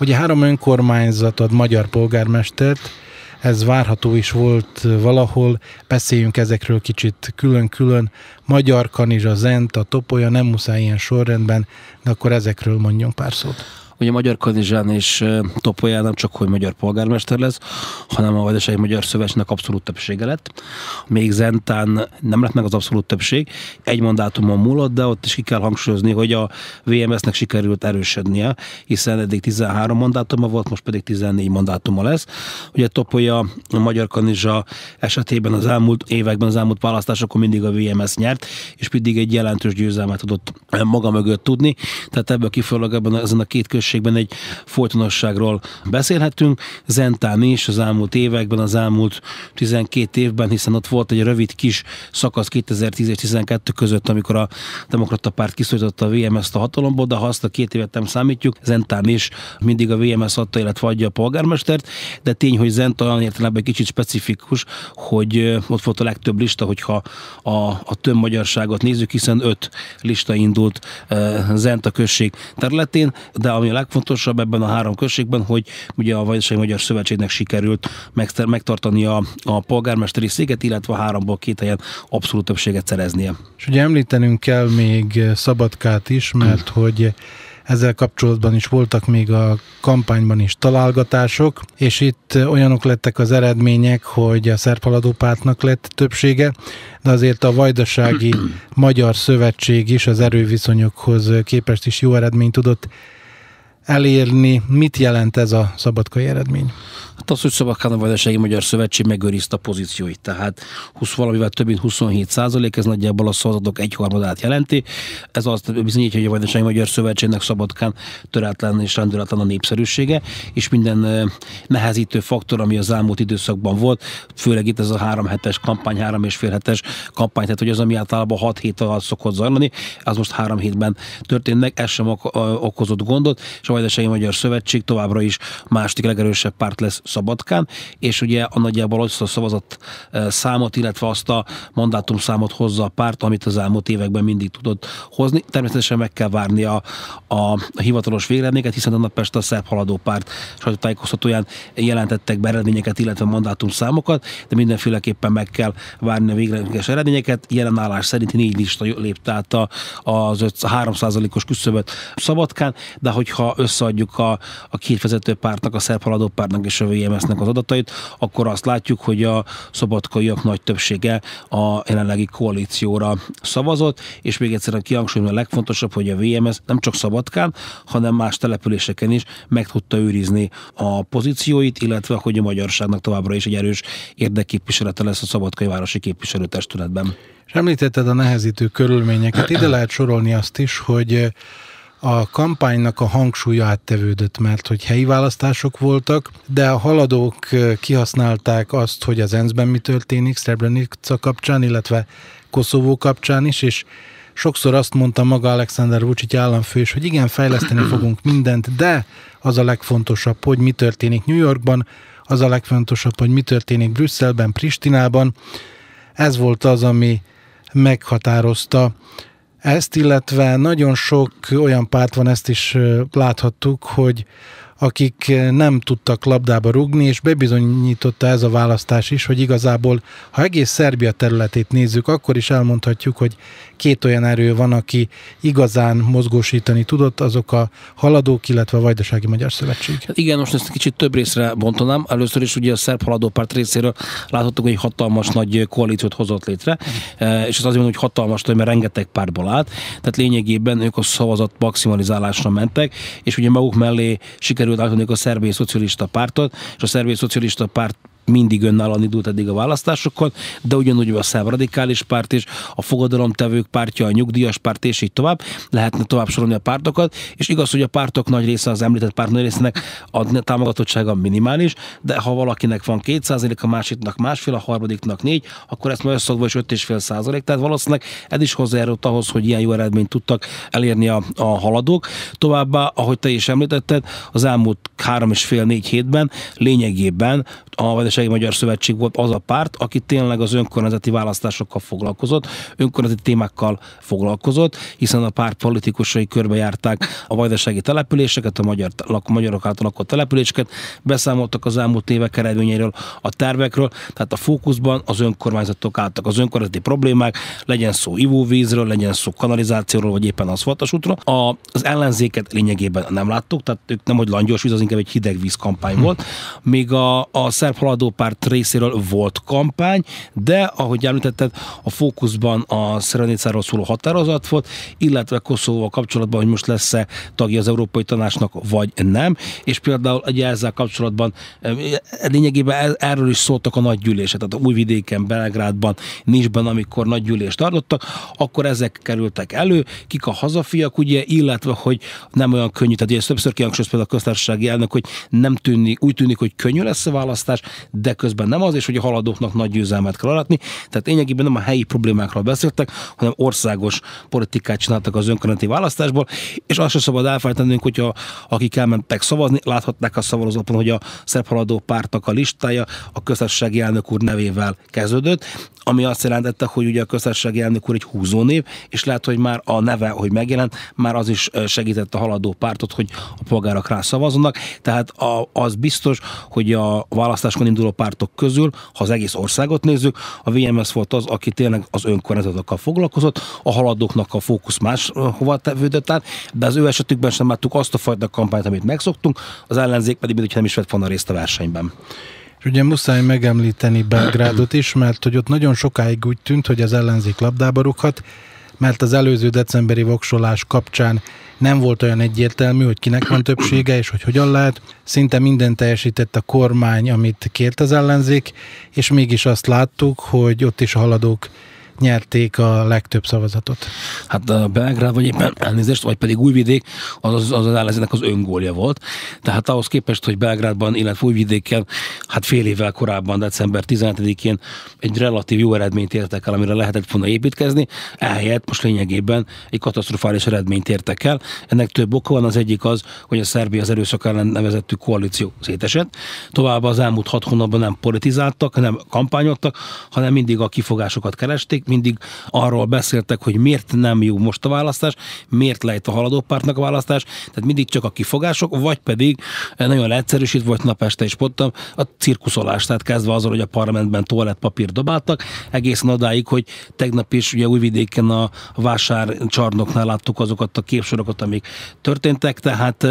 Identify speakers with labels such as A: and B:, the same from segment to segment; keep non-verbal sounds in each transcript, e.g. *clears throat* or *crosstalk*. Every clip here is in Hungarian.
A: Ugye három önkormányzat ad magyar polgármestert, ez várható is volt valahol. Beszéljünk ezekről kicsit külön-külön. Magyar, Kanizsa, Zent, a Topolya, nem muszáj ilyen sorrendben, de akkor ezekről mondjunk pár szót.
B: Ugye Magyar Kanizsán és Topolyán nem csak, hogy magyar polgármester lesz, hanem a Vajdasági Magyar Szövetségnek abszolút többsége lett. Még Zentán nem lett meg az abszolút többség, egy mandátumon múlott, de ott is ki kell hangsúlyozni, hogy a VMS-nek sikerült erősödnie, hiszen eddig 13 mandátuma volt, most pedig 14 mandátuma lesz. Ugye Topolya, a Magyar Kanizsa esetében az elmúlt években, az elmúlt választásokon mindig a VMS nyert, és pedig egy jelentős győzelmet tudott maga mögött tudni. Tehát ebből kifolyólag ebben ezen a két községben egy folytonosságról beszélhetünk. Zentán is az elmúlt években, az elmúlt 12 évben, hiszen ott volt egy rövid kis szakasz 2010 és 12 között, amikor a Demokrata Párt kiszorította a VMS-t a hatalomból, de ha azt a két évet nem számítjuk, Zentán is mindig a VMS adta, illetve adja a polgármestert, de tény, hogy Zent olyan értelemben kicsit specifikus, hogy ott volt a legtöbb lista, hogyha a, a több magyarságot nézzük, hiszen öt lista indult Zent a község területén, de ami a legfontosabb ebben a három községben, hogy ugye a Vajdasági Magyar Szövetségnek sikerült megtartani a, a polgármesteri széket, illetve a háromból két helyen abszolút többséget szereznie.
A: És ugye említenünk kell még Szabadkát is, mert hmm. hogy ezzel kapcsolatban is voltak még a kampányban is találgatások, és itt olyanok lettek az eredmények, hogy a szerpaladó pártnak lett többsége, de azért a Vajdasági *clears throat* Magyar Szövetség is az erőviszonyokhoz képest is jó eredményt tudott elérni. Mit jelent ez a szabadkai eredmény?
B: Hát az, hogy a Vajdasági Magyar Szövetség megőrizte a pozícióit, tehát 20 valamivel több mint 27 százalék, ez nagyjából a szavazatok egyharmadát jelenti. Ez azt bizonyítja, hogy a Vajdasági Magyar Szövetségnek Szabadkán töretlen és rendületlen a népszerűsége, és minden nehezítő faktor, ami az elmúlt időszakban volt, főleg itt ez a három hetes kampány, három és fél hetes kampány, tehát hogy az, ami általában hat hét alatt szokott zajlani, az most három hétben történt ez sem okozott gondot, és a Vajdasági Magyar Szövetség továbbra is második legerősebb párt lesz Szabadkán, és ugye a nagyjából azt a szavazat e, számot, illetve azt a mandátum számot hozza a párt, amit az elmúlt években mindig tudott hozni. Természetesen meg kell várni a, a, hivatalos végeredményeket, hiszen a Pest a szerb haladó párt sajtótájékoztatóján jelentettek be eredményeket, illetve mandátum számokat, de mindenféleképpen meg kell várni a végleges eredményeket. Jelen állás szerint négy lista lépte át az 3%-os küszöböt Szabadkán, de hogyha összeadjuk a, a két vezető pártnak, a szerb haladó pártnak és a VMS-nek az adatait, akkor azt látjuk, hogy a szabadkaiak nagy többsége a jelenlegi koalícióra szavazott, és még egyszer kihangsúlyom a legfontosabb, hogy a VMS nem csak Szabadkán, hanem más településeken is meg tudta őrizni a pozícióit, illetve hogy a magyarságnak továbbra is egy erős érdekképviselete lesz a Szabadkai Városi Képviselőtestületben.
A: És említetted a nehezítő körülményeket. Ide lehet sorolni azt is, hogy a kampánynak a hangsúlya áttevődött, mert hogy helyi választások voltak, de a haladók kihasználták azt, hogy az ENSZ-ben mi történik, Srebrenica kapcsán, illetve Koszovó kapcsán is, és sokszor azt mondta maga Alexander Vucic államfő is, hogy igen, fejleszteni *clears throat* fogunk mindent, de az a legfontosabb, hogy mi történik New Yorkban, az a legfontosabb, hogy mi történik Brüsszelben, Pristinában. Ez volt az, ami meghatározta ezt, illetve nagyon sok olyan párt van, ezt is láthattuk, hogy akik nem tudtak labdába rugni, és bebizonyította ez a választás is, hogy igazából, ha egész Szerbia területét nézzük, akkor is elmondhatjuk, hogy két olyan erő van, aki igazán mozgósítani tudott, azok a haladók, illetve a Vajdasági Magyar Szövetség.
B: Hát igen, most ezt kicsit több részre bontanám. Először is ugye a szerb haladópárt részéről láthattuk, hogy hatalmas nagy koalíciót hozott létre, e, és ez azért mondom, hogy hatalmas, mert rengeteg pártból állt. Tehát lényegében ők a szavazat maximalizálásra mentek, és ugye maguk mellé sikerült átadni a szerbiai szocialista pártot, és a szerbiai szocialista párt mindig önállóan indult eddig a választásokon, de ugyanúgy a szerb radikális párt is, a fogadalomtevők pártja, a nyugdíjas párt és így tovább, lehetne tovább sorolni a pártokat, és igaz, hogy a pártok nagy része, az említett párt nagy részének a támogatottsága minimális, de ha valakinek van 2 a másiknak másfél, a harmadiknak négy, akkor ezt már összeadva is 5,5 százalék, tehát valószínűleg ez is hozzájárult ahhoz, hogy ilyen jó eredményt tudtak elérni a, a haladók. Továbbá, ahogy te is említetted, az elmúlt három és fél négy hétben lényegében a Vajdasági Magyar Szövetség volt az a párt, aki tényleg az önkormányzati választásokkal foglalkozott, önkormányzati témákkal foglalkozott, hiszen a párt politikusai körbejárták a vajdasági településeket, a magyar, a magyarok által lakott településeket, beszámoltak az elmúlt évek eredményeiről, a tervekről, tehát a fókuszban az önkormányzatok álltak, az önkormányzati problémák, legyen szó ivóvízről, legyen szó kanalizációról, vagy éppen aszfaltos útról. A, az ellenzéket lényegében nem láttuk, tehát ők nem, hogy langyos víz, az inkább egy hideg víz kampány hm. volt. Még a, a szerb haladópárt részéről volt kampány, de ahogy említetted, a fókuszban a Szerenicáról szóló határozat volt, illetve Koszovóval kapcsolatban, hogy most lesz-e tagja az Európai Tanácsnak, vagy nem. És például ugye ezzel kapcsolatban lényegében erről is szóltak a nagy gyűlések, tehát a Újvidéken, Belgrádban, Nisben, amikor nagy gyűlést tartottak, akkor ezek kerültek elő, kik a hazafiak, ugye, illetve, hogy nem olyan könnyű, tehát ezt többször kihangsúlyoz például a köztársasági elnök, hogy nem tűnik, úgy tűnik, hogy könnyű lesz a választás, de közben nem az, és hogy a haladóknak nagy győzelmet kell aratni. Tehát lényegében nem a helyi problémákról beszéltek, hanem országos politikát csináltak az önkormányzati választásból, és azt sem szabad elfelejtenünk, hogy a, akik elmentek szavazni, láthatták a szavazópon, hogy a szerb haladó pártnak a listája a köztársasági elnök úr nevével kezdődött, ami azt jelentette, hogy ugye a köztársasági elnök úr egy húzónév, és lehet, hogy már a neve, hogy megjelent, már az is segített a haladó pártot, hogy a polgárok rá szavazzanak. Tehát a, az biztos, hogy a választáskon induló pártok közül, ha az egész országot nézzük, a VMS volt az, aki tényleg az önkormányzatokkal foglalkozott, a haladóknak a fókusz más hova tevődött át, de az ő esetükben sem láttuk azt a fajta kampányt, amit megszoktunk, az ellenzék pedig, mintha nem is vett volna részt a versenyben.
A: Ugye muszáj megemlíteni Belgrádot is, mert hogy ott nagyon sokáig úgy tűnt, hogy az ellenzék labdába rúghat, mert az előző decemberi voksolás kapcsán nem volt olyan egyértelmű, hogy kinek van többsége, és hogy hogyan lehet. Szinte minden teljesített a kormány, amit kért az ellenzék, és mégis azt láttuk, hogy ott is a haladók nyerték a legtöbb szavazatot.
B: Hát a Belgrád, vagy éppen elnézést, vagy pedig Újvidék, az az, az, az ellenzének az öngólja volt. Tehát ahhoz képest, hogy Belgrádban, illetve Újvidéken, hát fél évvel korábban, december 17-én egy relatív jó eredményt értek el, amire lehetett volna építkezni, ehelyett most lényegében egy katasztrofális eredményt értek el. Ennek több oka van, az egyik az, hogy a Szerbia az erőszak ellen nevezettű koalíció szétesett. Továbbá az elmúlt hat hónapban nem politizáltak, nem kampányoltak, hanem mindig a kifogásokat keresték, mindig arról beszéltek, hogy miért nem jó most a választás, miért lejt a haladópártnak a választás, tehát mindig csak a kifogások, vagy pedig nagyon leegyszerűsít volt napeste is pottam a cirkuszolás, tehát kezdve azon, hogy a parlamentben toalettpapír dobáltak, egészen odáig, hogy tegnap is ugye Újvidéken a vásárcsarnoknál láttuk azokat a képsorokat, amik történtek, tehát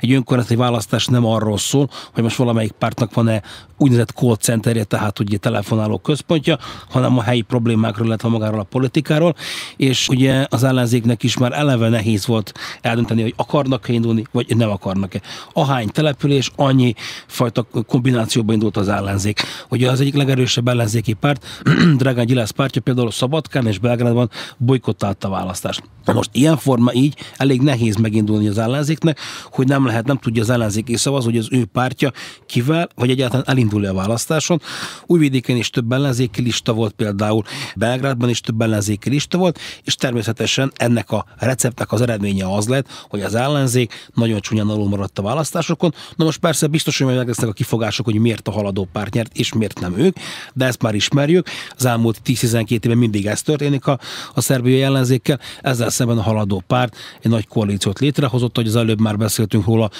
B: egy önkormányzati választás nem arról szól, hogy most valamelyik pártnak van-e úgynevezett call centerje, tehát ugye telefonáló központja, hanem a helyi problémákról, illetve magáról a politikáról, és ugye az ellenzéknek is már eleve nehéz volt eldönteni, hogy akarnak-e indulni, vagy nem akarnak-e. Ahány település, annyi fajta kombinációba indult az ellenzék. Ugye az egyik legerősebb ellenzéki párt, *clears throat* Dragán Gyilász pártja például Szabadkán és Belgrádban bolykottálta a választást. Na most ilyen forma így elég nehéz megindulni az ellenzéknek, hogy nem lehet, nem tudja az ellenzéki szavaz, hogy az ő pártja kivel, vagy egyáltalán elindul a választáson. Újvidéken is több ellenzéki lista volt például, Belgrádban is több ellenzéki lista volt, és természetesen ennek a receptnek az eredménye az lett, hogy az ellenzék nagyon csúnyán alul maradt a választásokon. Na most persze biztos, hogy meg lesznek a kifogások, hogy miért a haladó párt nyert, és miért nem ők, de ezt már ismerjük. Az elmúlt 10-12 évben mindig ez történik a, a szerbiai ellenzékkel. Ezzel szemben a haladó párt egy nagy koalíciót létrehozott, hogy az előbb már beszéltünk róla,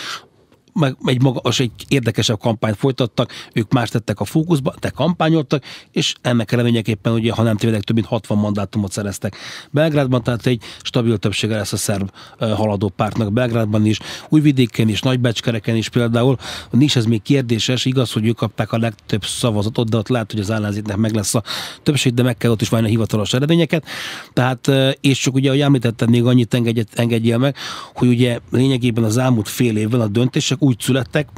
B: meg egy magas, egy érdekesebb kampányt folytattak, ők más tettek a fókuszba, de kampányoltak, és ennek eredményeképpen, ugye, ha nem tévedek, több mint 60 mandátumot szereztek Belgrádban, tehát egy stabil többsége lesz a szerb haladó pártnak Belgrádban is, Újvidéken is, Nagybecskereken is például. Nincs ez még kérdéses, igaz, hogy ők kapták a legtöbb szavazatot, de ott lehet, hogy az ellenzéknek meg lesz a többség, de meg kell ott is várni a hivatalos eredményeket. Tehát, és csak ugye, ahogy említetted, még annyit engedjél meg, hogy ugye lényegében az elmúlt fél évben a döntések úgy születtek,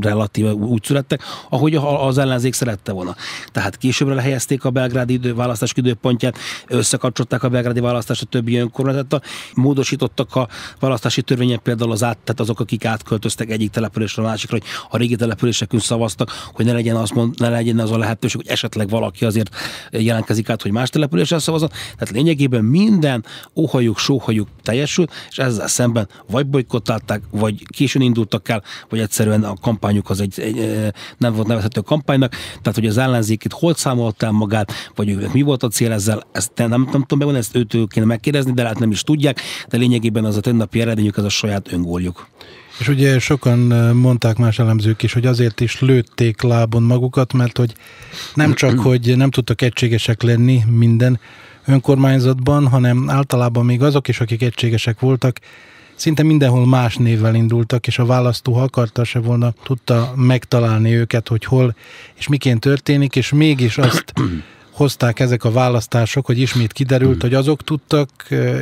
B: relatíve úgy születtek, ahogy az ellenzék szerette volna. Tehát későbbre helyezték a belgrádi idő, választás időpontját, összekapcsolták a belgrádi választást a többi önkormányzattal, módosítottak a választási törvényen például az át, tehát azok, akik átköltöztek egyik településre a másikra, hogy a régi településeken szavaztak, hogy ne legyen, az, mond, ne legyen az a lehetőség, hogy esetleg valaki azért jelentkezik át, hogy más településen szavazott. Tehát lényegében minden óhajuk, sóhajuk teljesült, és ezzel szemben vagy bolykottálták, vagy későn indultak el, vagy egyszerűen a kampányuk az egy, egy nem volt nevezhető kampánynak, tehát hogy az ellenzék itt hol számoltál magát, vagy ők mi volt a cél ezzel, ezt nem, nem, tudom megmondani, ezt őtől kéne megkérdezni, de hát nem is tudják, de lényegében az a tegnapi eredményük, az a saját öngóljuk.
A: És ugye sokan mondták más elemzők is, hogy azért is lőtték lábon magukat, mert hogy nem csak, hogy nem tudtak egységesek lenni minden önkormányzatban, hanem általában még azok is, akik egységesek voltak, szinte mindenhol más névvel indultak, és a választó, ha akarta se volna, tudta megtalálni őket, hogy hol és miként történik, és mégis azt *clears throat* hozták ezek a választások, hogy ismét kiderült, hogy azok tudtak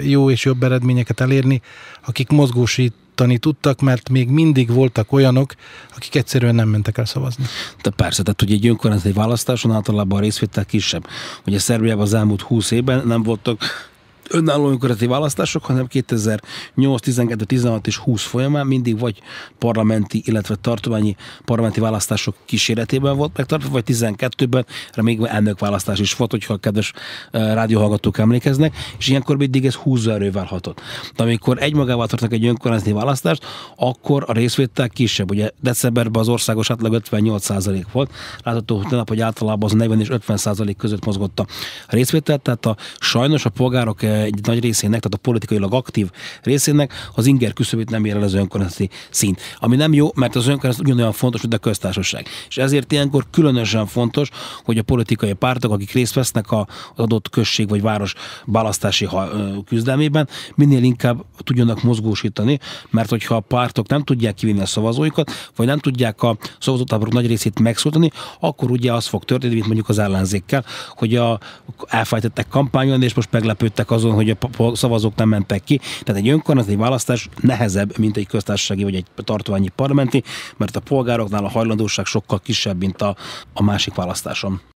A: jó és jobb eredményeket elérni, akik mozgósít tanítani tudtak, mert még mindig voltak olyanok, akik egyszerűen nem mentek el szavazni.
B: De persze, tehát ugye egy önkormányzati választáson általában a részvétel kisebb. Ugye Szerbiában az elmúlt 20 évben nem voltak önálló önkormányzati választások, hanem 2008, 12, 16 és 20 folyamán mindig vagy parlamenti, illetve tartományi parlamenti választások kíséretében volt megtartva, vagy 12-ben, erre még választás is volt, hogyha a kedves rádióhallgatók emlékeznek, és ilyenkor mindig ez húzóerővel hatott. De amikor egymagával tartnak egy önkormányzati választást, akkor a részvétel kisebb. Ugye decemberben az országos átlag 58% volt, látható, hogy nap, hogy általában az 40 és 50% között mozgott a részvétel, tehát a, sajnos a polgárok egy nagy részének, tehát a politikailag aktív részének az inger küszöbét nem ér el az önkormányzati szint. Ami nem jó, mert az önkormányzat ugyanolyan fontos, mint a köztársaság. És ezért ilyenkor különösen fontos, hogy a politikai pártok, akik részt vesznek az adott község vagy város választási küzdelmében, minél inkább tudjanak mozgósítani, mert hogyha a pártok nem tudják kivinni a szavazóikat, vagy nem tudják a szavazótáborok nagy részét megszólítani, akkor ugye az fog történni, mint mondjuk az ellenzékkel, hogy a, elfejtettek kampányon, és most meglepődtek azon, azon, hogy a szavazók nem mentek ki. Tehát egy önkormányzati választás nehezebb, mint egy köztársasági vagy egy tartományi parlamenti, mert a polgároknál a hajlandóság sokkal kisebb, mint a, a másik választáson.